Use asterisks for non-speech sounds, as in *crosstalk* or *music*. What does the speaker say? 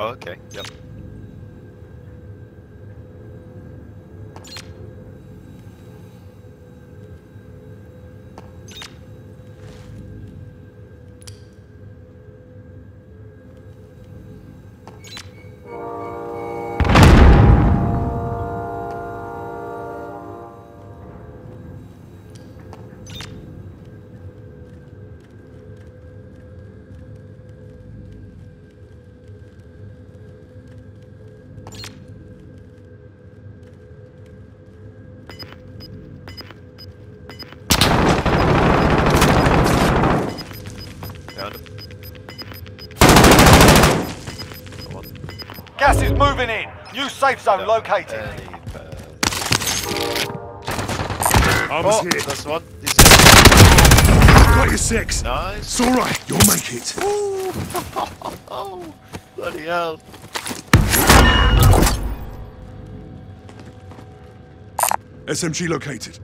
Oh, okay. Yep. Gas is moving in. New safe zone located. any further. Armor's Oh, here. that's one. He's Got your six. nice. It's all right. You'll make it. Oh, *laughs* bloody hell. SMG located.